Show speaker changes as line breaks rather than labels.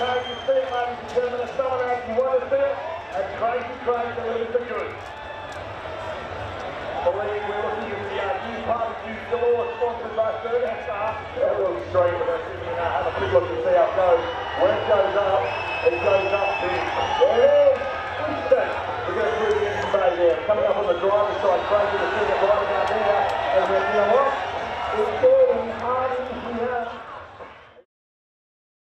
time you think, ladies and gentlemen, if someone asks you what is this, and crazy, crazy believe for good. Believe we're looking at the uh, new barbecue sponsored by Third SR. That little be with us, and uh, have a quick look to see how it goes. When it goes up, it goes up to, there it is, We're going to put it in today there. Coming up on the driver's side, crazy